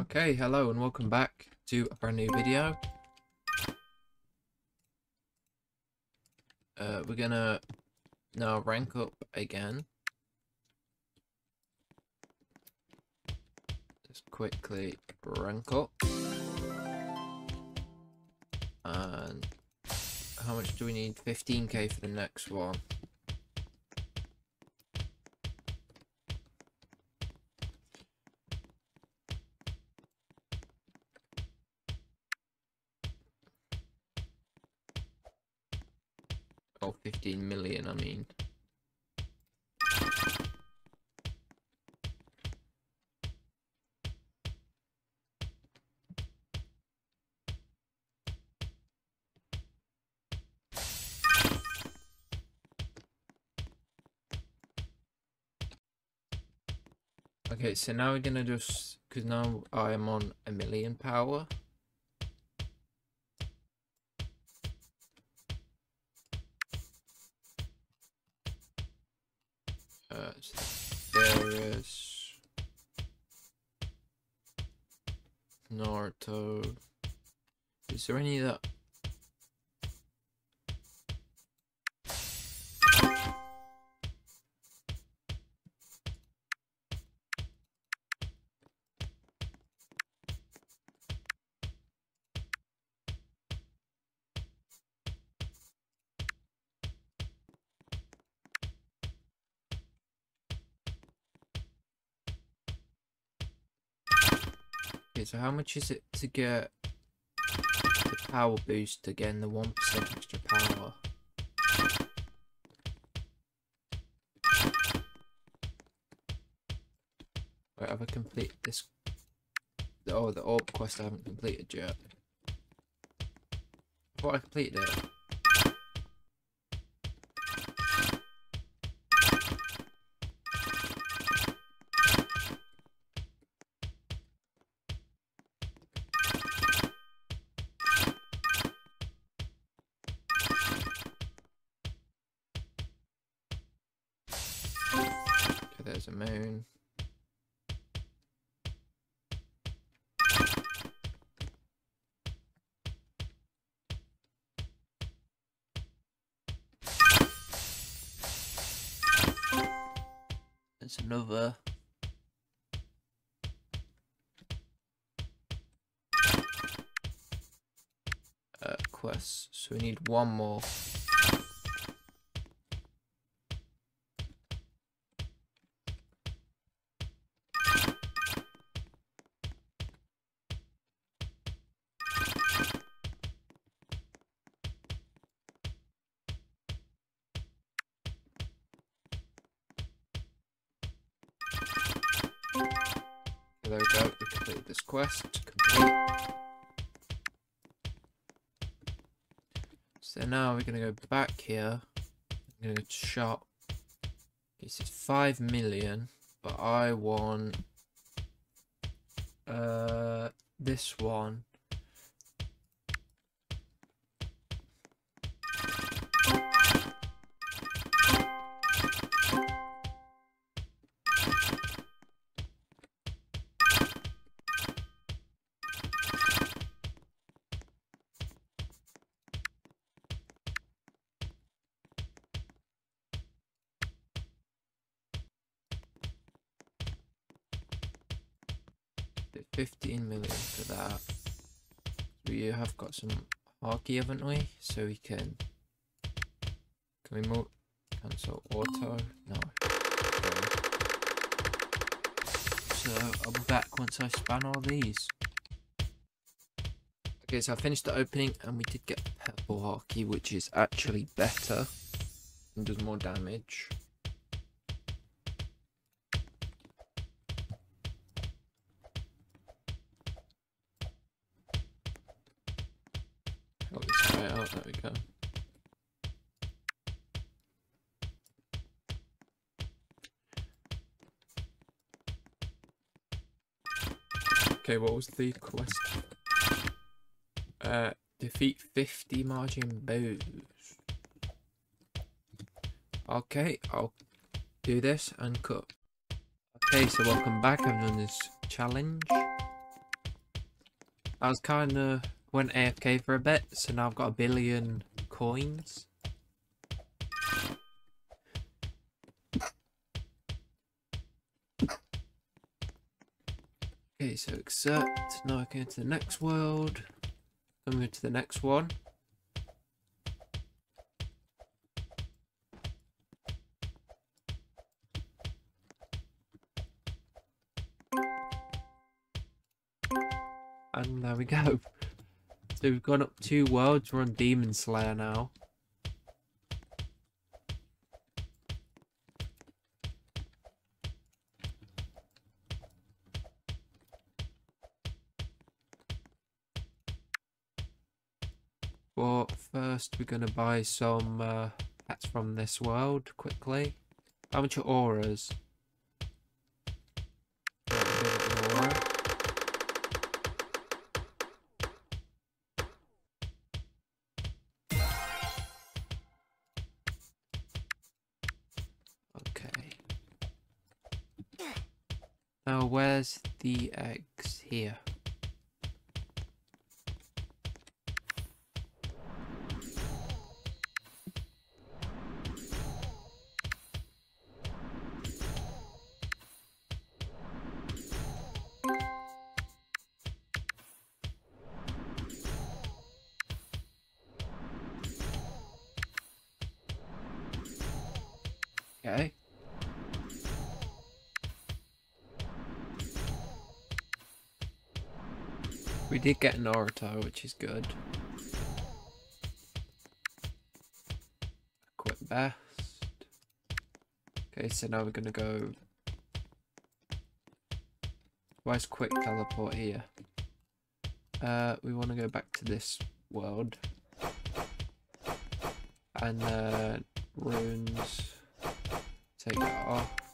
Okay, hello and welcome back to a brand new video. Uh, we're gonna now rank up again. Just quickly rank up. And how much do we need? 15k for the next one. 15 million, I mean. Okay, so now we're gonna just, because now I am on a million power. Naruto. Is there any that? So how much is it to get the power boost again, the 1% extra power? Wait, have I completed this? Oh, the orb quest I haven't completed yet. I thought I completed it. There's another. Uh, quest. So we need one more. Okay, there we completed this quest. Complete. So now we're gonna go back here. I'm gonna go to shop. This is five million, but I want uh this one. 15 million for that. We have got some Haki, haven't we? So we can. Can we move? Cancel auto? No. Okay. So I'll be back once I span all these. Okay, so I finished the opening and we did get purple Haki, which is actually better and does more damage. Guy out, there we go. Okay, what was the quest? Uh, defeat 50 Majin Buus. Okay, I'll do this and cut. Okay, so welcome back. I've done this challenge. I was kind of went AFK for a bit, so now I've got a billion coins. Okay, so accept. Now I go to the next world. I'm going to the next one. And there we go. So we've gone up two worlds. We're on Demon Slayer now. But first we're going to buy some uh, pets from this world quickly. How much are auras? Eggs? Here. We did get Naruto, which is good. Equip best. Okay, so now we're gonna go. Where's quick teleport here? Uh, we want to go back to this world. And uh, runes. Take that off.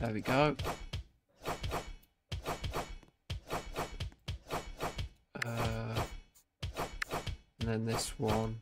There we go. Uh, and then this one.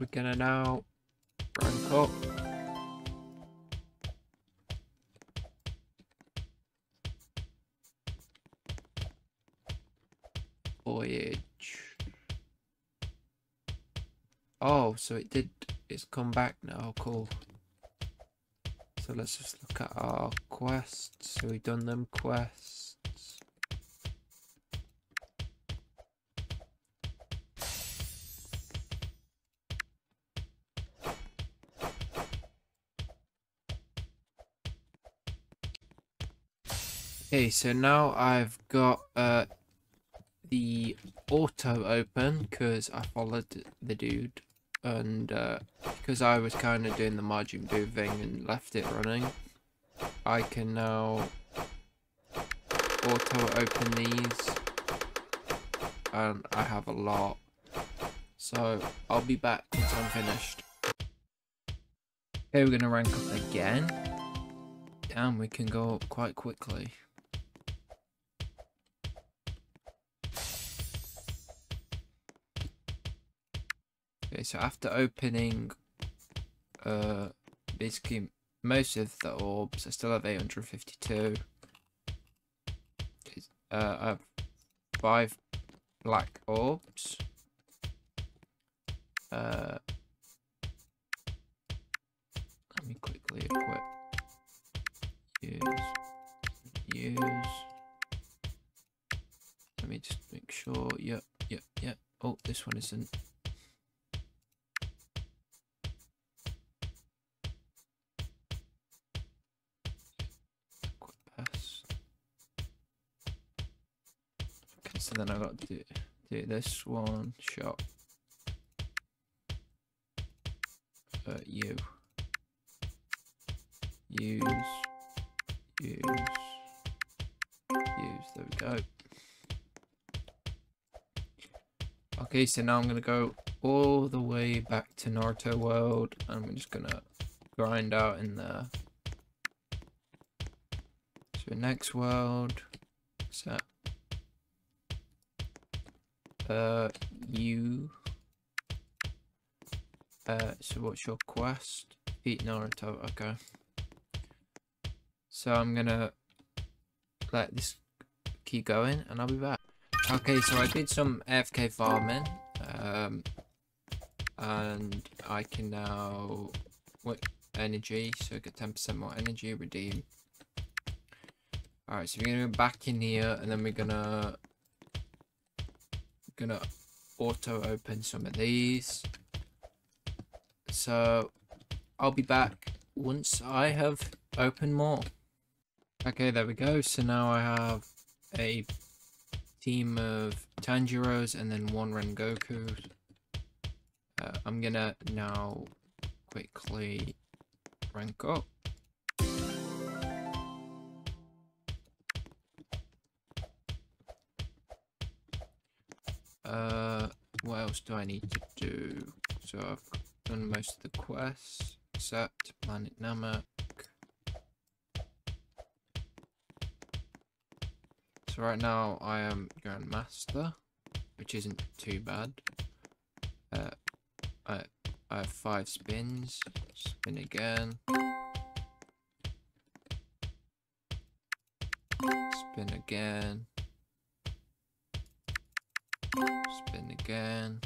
We're gonna now rank up. Oh, so it did, it's come back now, cool. So let's just look at our quests. So we've done them quests. Okay, so now I've got uh the auto open because I followed the dude and uh, because I was kind of doing the margin moving and left it running I can now auto open these and I have a lot. So I'll be back once I'm finished. Okay we're gonna rank up again. Damn we can go up quite quickly Okay, so after opening uh basically most of the orbs, I still have 852. Uh, I have five black orbs. Uh, let me quickly equip. Use. Use. Let me just make sure. Yep, yep, yep. Oh, this one isn't. Do, do this one shot. at uh, you. Use. Use. Use. There we go. Okay, so now I'm gonna go all the way back to Naruto World. and we're just gonna grind out in there. So next world, Uh, you. Uh, so what's your quest? Beat Naruto, okay. So I'm gonna let this keep going and I'll be back. Okay, so I did some AFK farming. Um, and I can now what energy, so I get 10% more energy, redeem. Alright, so we're gonna go back in here and then we're gonna gonna auto open some of these. So I'll be back once I have opened more. Okay, there we go. So now I have a team of Tanjiros and then one Rengoku. Uh, I'm gonna now quickly rank up. Else do I need to do? So I've done most of the quests, except Planet Namek. So right now I am Grandmaster, which isn't too bad. Uh, I, I have five spins. Spin again. Spin again. Again.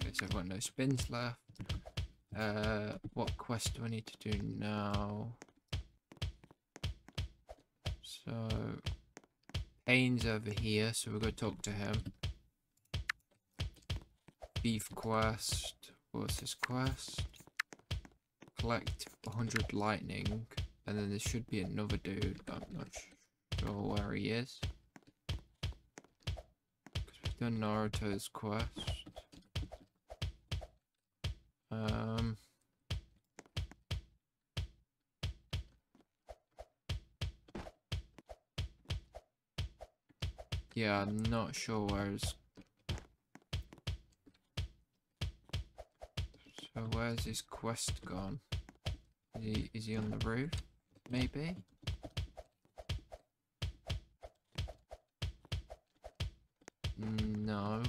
Okay, so I've got no spins left. Uh, what quest do I need to do now? So, Pain's over here, so we'll go talk to him. Beef quest. What's this quest? Collect 100 lightning. And then there should be another dude, I'm not sure where he is. Because we've done Naruto's quest. Um... Yeah, I'm not sure where's... So where's his quest gone? Is he, is he on the roof? Maybe? Mm, no.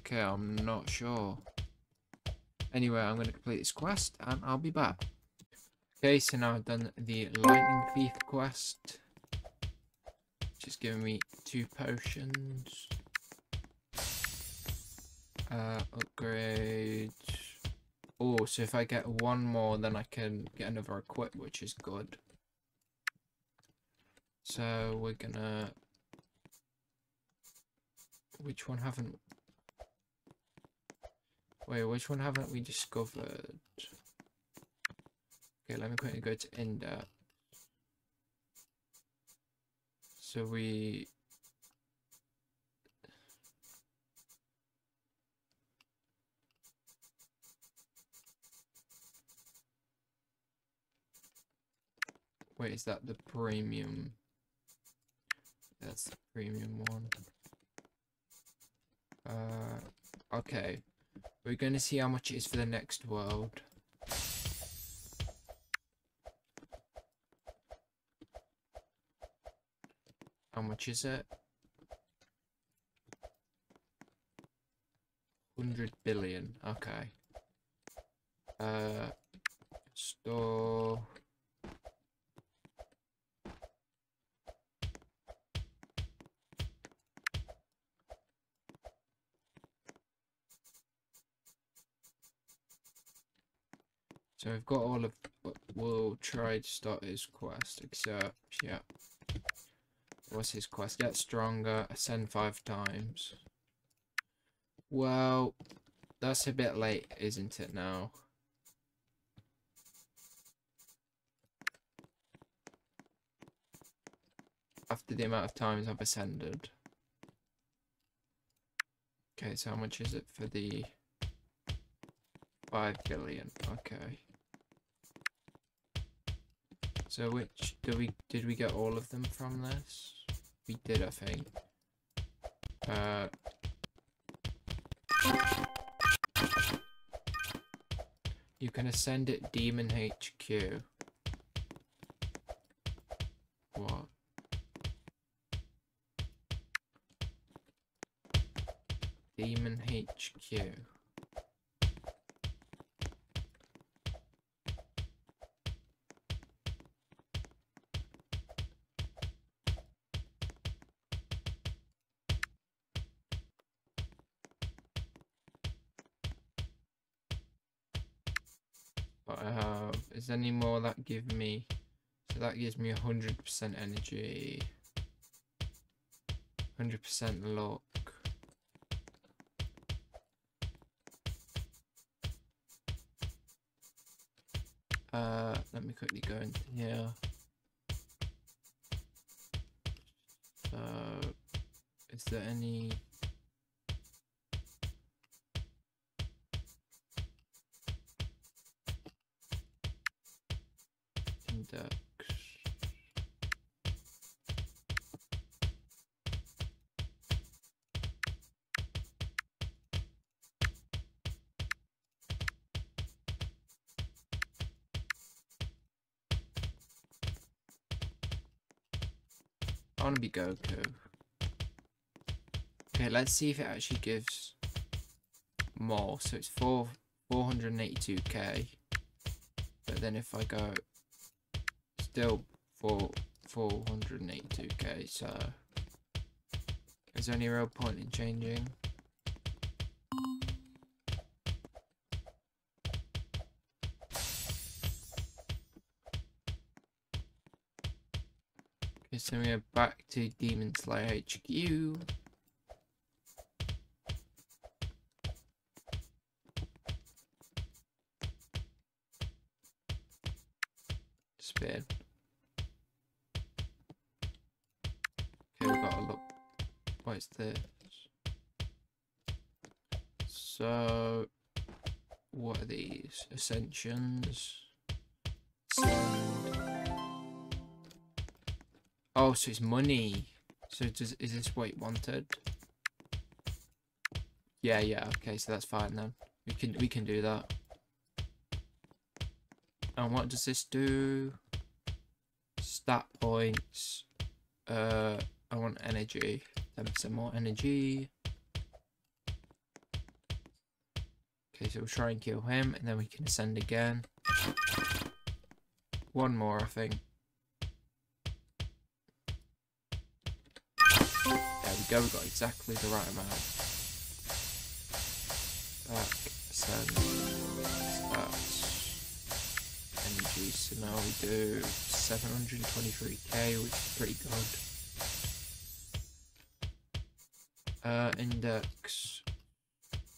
Okay, I'm not sure. Anyway, I'm going to complete this quest and I'll be back. Okay, so now I've done the Lightning Thief quest. Is giving me two potions. Uh, upgrade. Oh, so if I get one more, then I can get another equip, which is good. So we're gonna... Which one haven't... Wait, which one haven't we discovered? Okay, let me quickly go to Ender. So we... Wait, is that the premium? That's the premium one. Uh, okay. We're going to see how much it is for the next world. How much is it? 100 billion. Okay. Uh, store. So we've got all of, we'll try to start his quest, except, yeah. What's his quest? Get stronger, ascend five times. Well, that's a bit late, isn't it now? After the amount of times I've ascended. Okay, so how much is it for the 5 billion? Okay. So which do we did we get all of them from this? We did I think. Uh You can ascend at Demon HQ. What? Demon HQ. But I have, is there any more that give me, so that gives me 100% energy, 100% luck. Uh, let me quickly go into here. So, is there any... Index. I want to be Goku. Okay, let's see if it actually gives more. So it's four 482k. But then if I go still four 482k, so is there any real point in changing? Okay, so we are back to Demon Slayer HQ. Spin. Okay, This? So, what are these? Ascensions. Oh, so it's money. So does is this what it wanted? Yeah, yeah. Okay, so that's fine then. We can we can do that. And what does this do? Stat points. Uh, I want energy. Then some more energy. Okay, so we'll try and kill him, and then we can ascend again. One more, I think. There we go, we got exactly the right amount. Back, ascend, stats, energy, so now we do 723k, which is pretty good. Uh, index,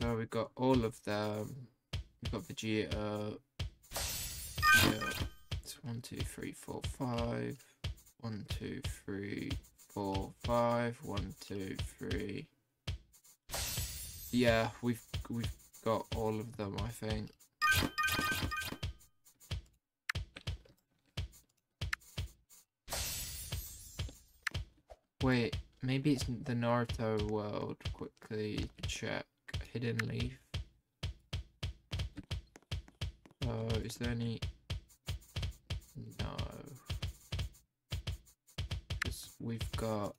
so we've got all of them. We've got Vegeta, yeah, it's one, two, three, four, five, one, two, three, four, five, one, two, three. Yeah, we've we've got all of them, I think. Wait, maybe it's the Naruto world. Quickly check. Hidden leaf. So, is there any... No. We've got...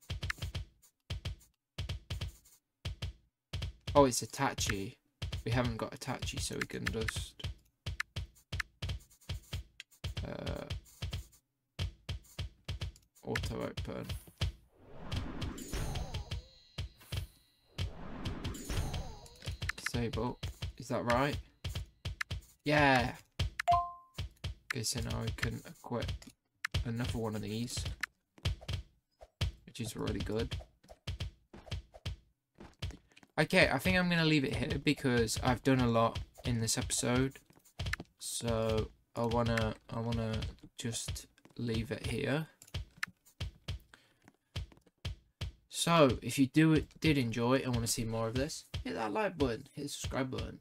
Oh, it's Itachi. We haven't got Itachi, so we can just... Uh, auto open. Disable. Is that right? Yeah. Okay, so now we can equip another one of these, which is really good. Okay, I think I'm going to leave it here because I've done a lot in this episode. So I want to I want to just leave it here. So, if you do did enjoy and want to see more of this, hit that like button, hit the subscribe button,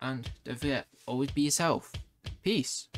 and don't forget, always be yourself. Peace.